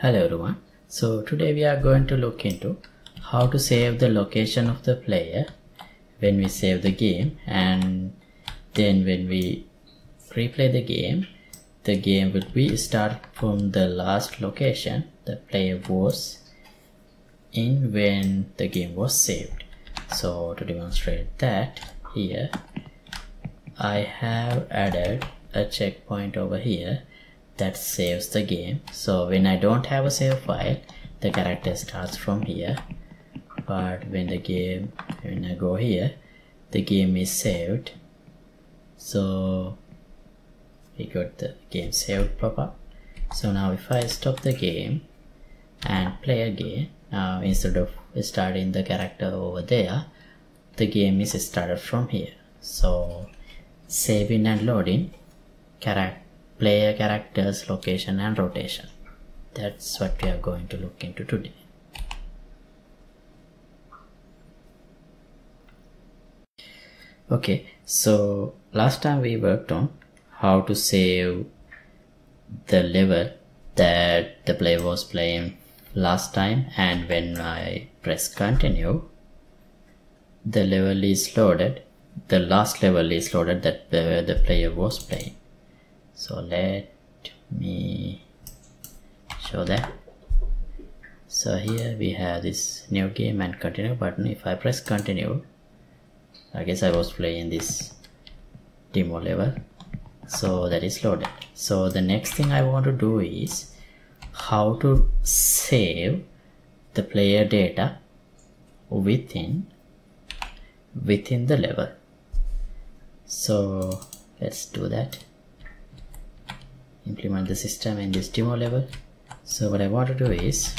Hello everyone. So today we are going to look into how to save the location of the player when we save the game and then when we replay the game the game will be start from the last location the player was in when the game was saved. So to demonstrate that here I have added a checkpoint over here that saves the game. So when I don't have a save file the character starts from here. But when the game when I go here the game is saved. So we got the game saved pop up so now if I stop the game and play again now instead of starting the character over there the game is started from here. So saving and loading character player characters location and rotation. That's what we are going to look into today. Okay so last time we worked on how to save the level that the player was playing last time and when I press continue the level is loaded. The last level is loaded that the, the player was playing so let me show that. So here we have this new game and continue button. If I press continue I guess I was playing this demo level. So that is loaded. So the next thing I want to do is how to save the player data within within the level. So let's do that implement the system in this demo level. So what I want to do is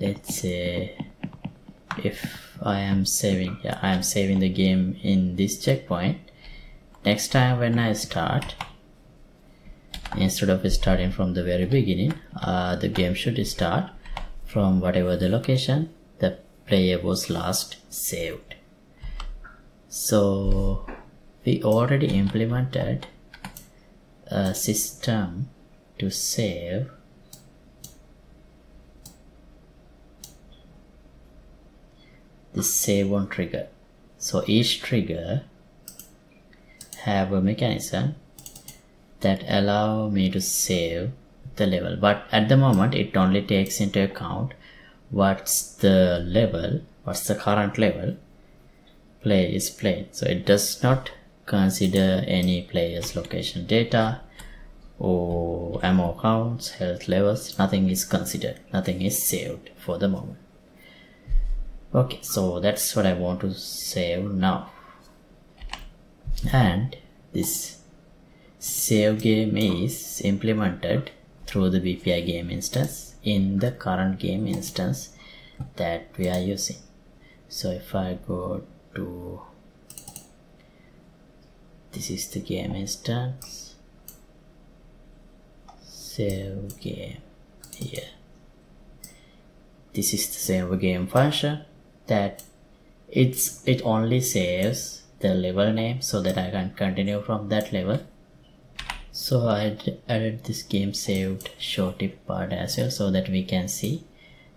let's say if I am saving yeah I am saving the game in this checkpoint next time when I start instead of starting from the very beginning uh, the game should start from whatever the location the player was last saved. So we already implemented a system to save this save on trigger. So each trigger have a mechanism that allow me to save the level. But at the moment it only takes into account what's the level what's the current level play is played so it does not consider any player's location data or ammo counts, health levels, nothing is considered, nothing is saved for the moment. Okay, so that's what I want to save now. And this save game is implemented through the BPI game instance in the current game instance that we are using. So if I go to this is the game instance save game. Here this is the save game function that it's it only saves the level name so that I can continue from that level. So I added this game saved short tip part as well so that we can see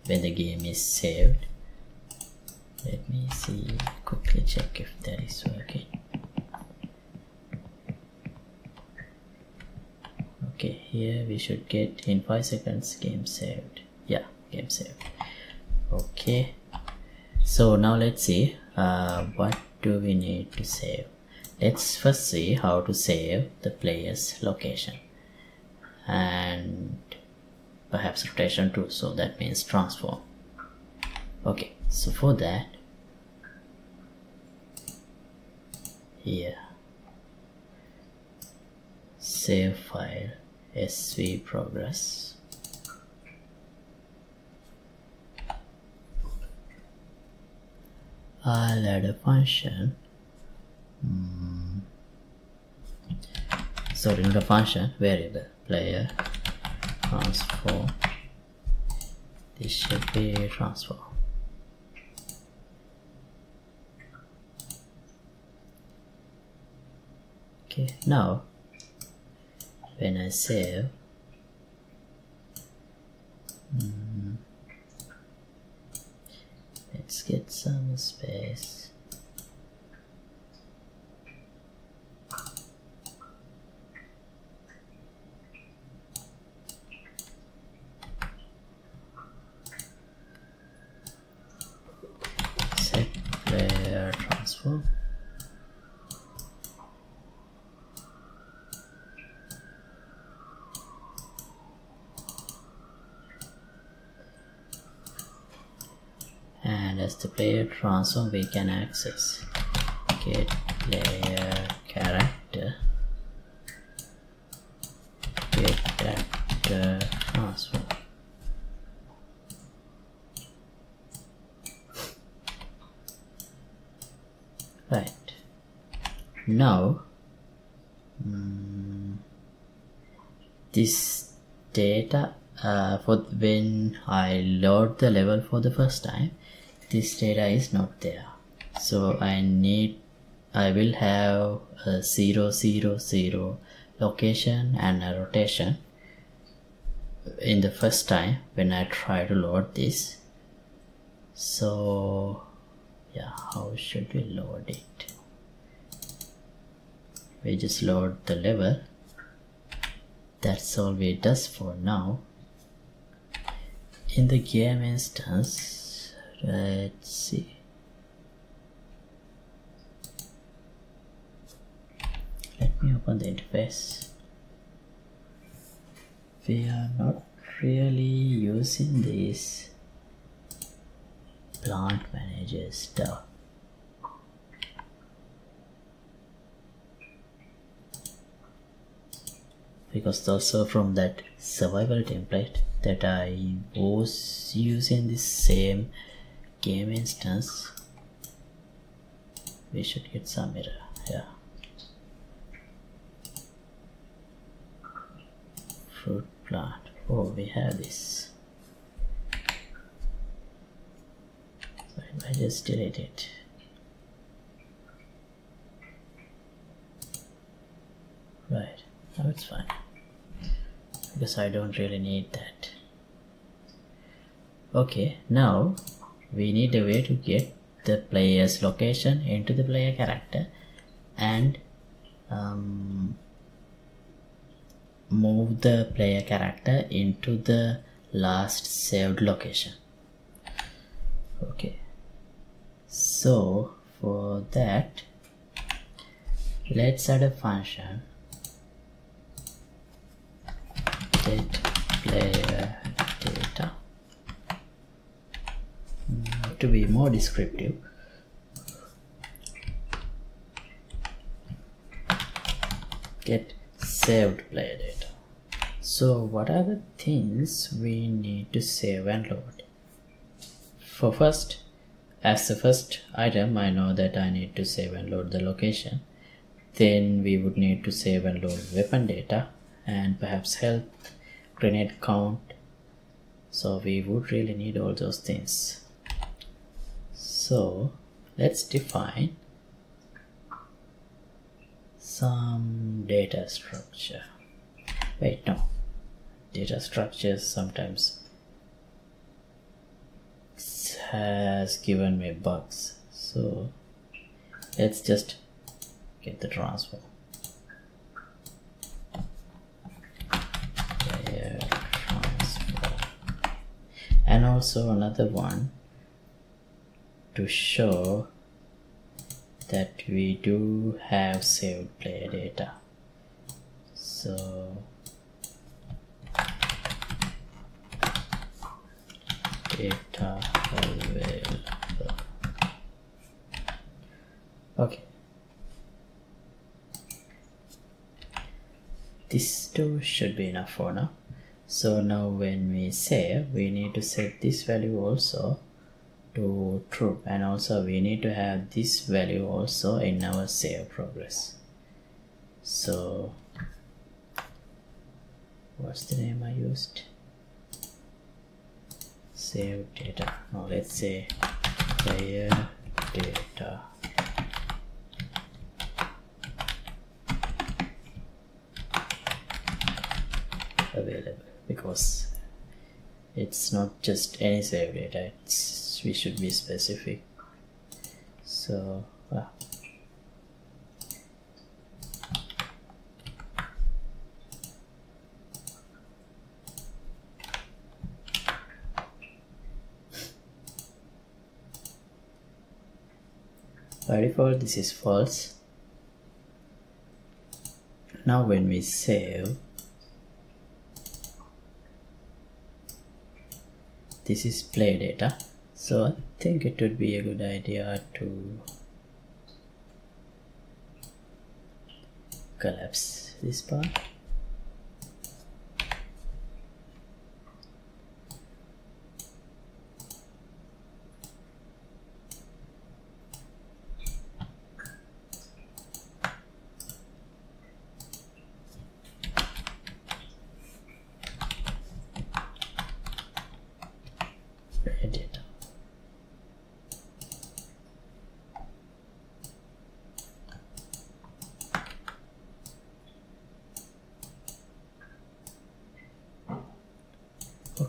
when the game is saved. Let me see quickly check if that is working okay here we should get in 5 seconds game saved. Yeah game saved. Okay. So now let's see uh, what do we need to save? Let's first see how to save the player's location. And perhaps rotation too so that means transform. Okay so for that here save file sv progress. I'll add a function. Hmm. sorry not a function variable player transform. This should be transform. Okay now when I save mm. let's get some space set player transform the player transform we can access get player character. Get character transform. Right. Now mm, this data uh, for when I load the level for the first time this data is not there. So I need I will have a 0 0 0 location and a rotation. In the first time when I try to load this. So yeah how should we load it? We just load the level. That's all we does for now. In the game instance let's see. Let me open the interface. We are not really using this plant manager stuff. Because those are from that survival template that I was using the same game instance. We should get some error yeah. Fruit plant. Oh we have this. I just delete it. Right now it's fine. Because I don't really need that. Okay now we need a way to get the player's location into the player character and um, move the player character into the last saved location. Okay. So for that let's add a function. Get player data Mm, to be more descriptive. Get saved player data. So what are the things we need to save and load? For first as the first item I know that I need to save and load the location. Then we would need to save and load weapon data and perhaps health grenade count. So we would really need all those things so let's define some data structure. Wait no. Data structures sometimes has given me bugs. So let's just get the transform and also another one to show that we do have saved player data. So data available. Okay. This two should be enough for now. So now when we save we need to set this value also to true. And also we need to have this value also in our save progress. So what's the name I used? Save data. Now let's say player data. Available. Because it's not just any save data it's we should be specific. So uh, by default this is false. Now when we save this is play data. So I think it would be a good idea to collapse this part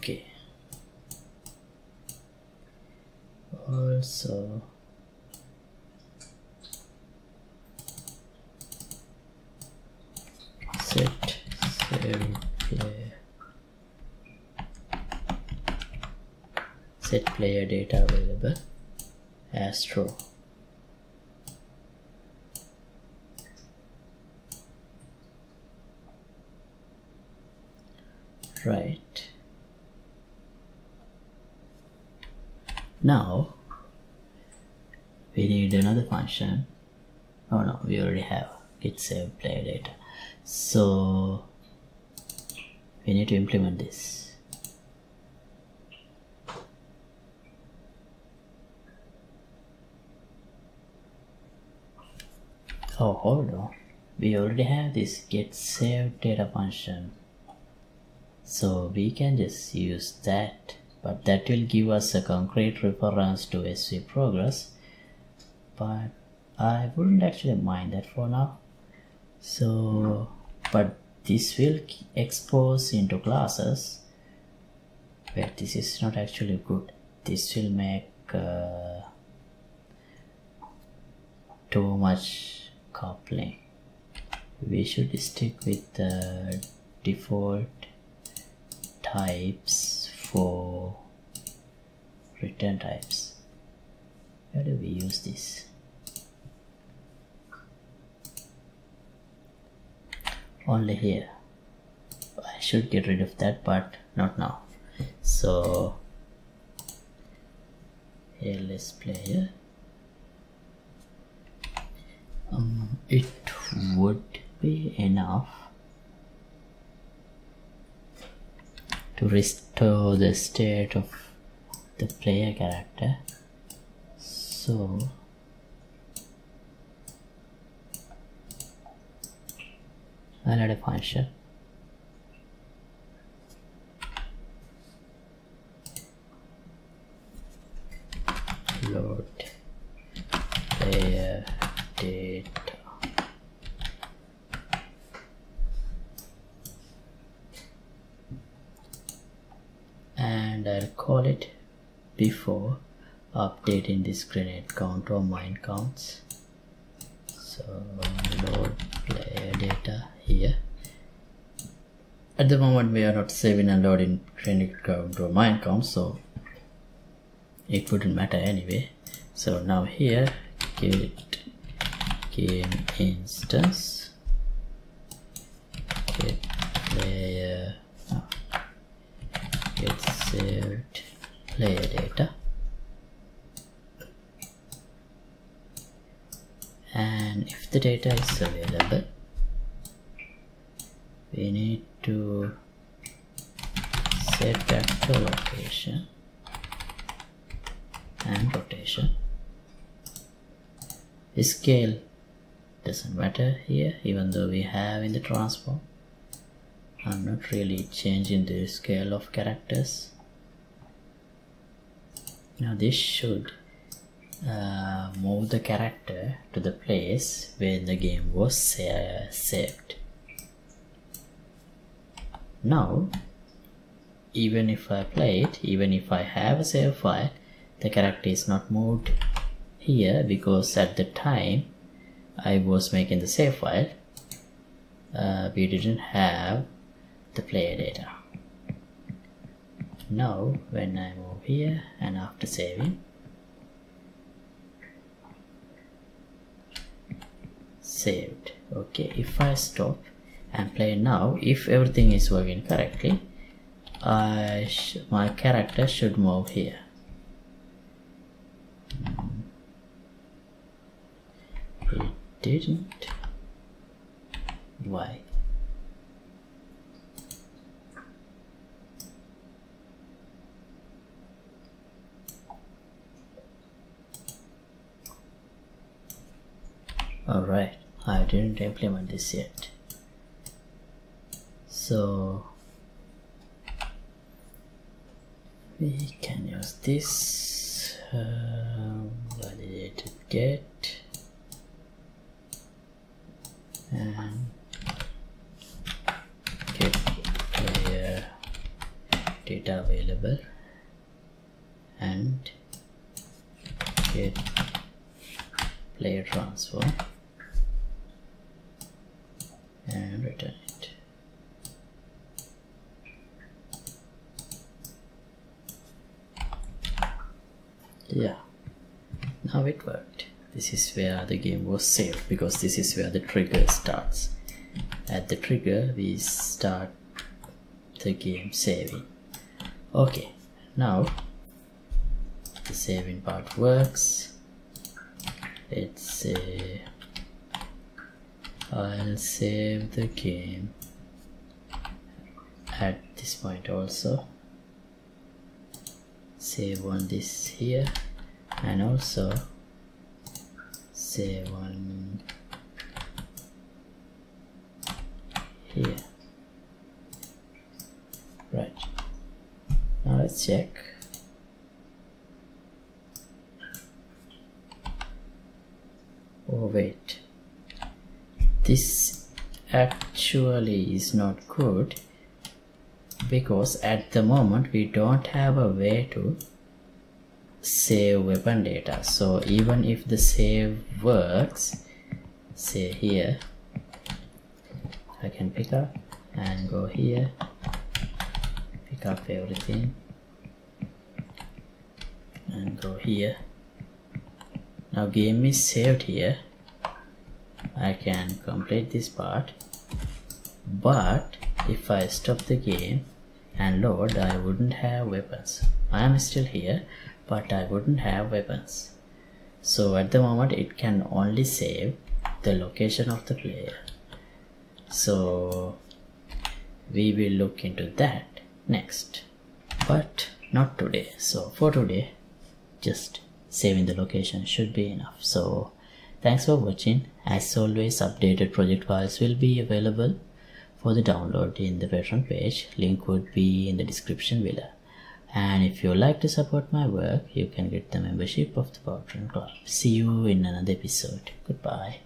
okay. Also set save set player data available as true right now we need another function. Oh no we already have. Git save player data. So we need to implement this. Oh hold on. We already have this get save data function. So we can just use that but that will give us a concrete reference to SV progress. But I wouldn't actually mind that for now. So but this will expose into classes but this is not actually good. This will make uh, too much coupling. We should stick with the default types for return types. Where do we use this? Only here. I should get rid of that but not now. So ls player um, it would be enough to restore the state of the player character. So I'll add a function load. Player data and I'll call it before updating this grenade count or mine counts. So load player data here. At the moment we are not saving and loading grenade count or mine count so it wouldn't matter anyway. So now here get game instance. Get player oh, uh, ah, get saved player data. And if the data is available we need to set vector location and rotation. Scale doesn't matter here even though we have in the transform. I'm not really changing the scale of characters now this should uh, move the character to the place where the game was sa saved. Now even if I play it even if I have a save file the character is not moved here because at the time I was making the save file uh, we didn't have the player data now when I move here and after saving. Saved. Okay if I stop and play now if everything is working correctly I my character should move here. It didn't. Why alright I didn't implement this yet. So we can use this um, validated get and get player data available and get player transfer and return it yeah. Now it worked. This is where the game was saved because this is where the trigger starts. At the trigger we start the game saving. Okay. Now the saving part works. Let's say I'll save the game at this point also save on this here and also save on here. Right. Now let's check. Oh wait. This actually is not good because at the moment we don't have a way to save weapon data. So even if the save works say here I can pick up and go here pick up everything and go here. Now game is saved here. I can complete this part but if I stop the game and lord I wouldn't have weapons. I am still here but I wouldn't have weapons. So at the moment it can only save the location of the player. So we will look into that next. But not today. So for today just saving the location should be enough. So thanks for watching. As always updated project files will be available for the download in the patreon page link would be in the description below. And if you like to support my work you can get the membership of the patreon club. See you in another episode. Goodbye